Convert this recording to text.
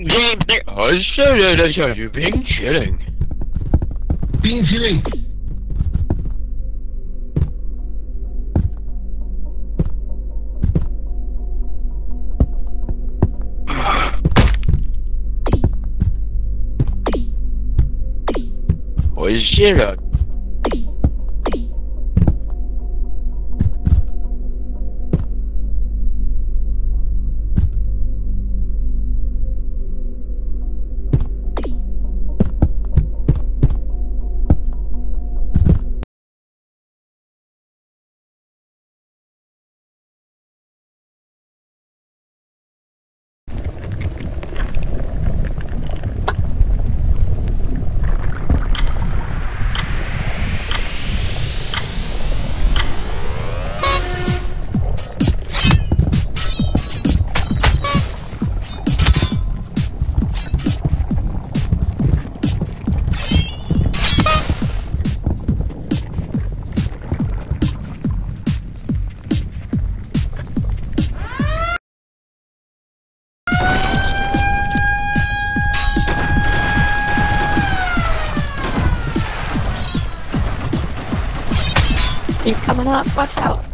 Are Oh, so you're being chilling. Been chilling. Oh, shit. keep coming up. Watch out.